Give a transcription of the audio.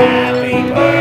Happy birthday.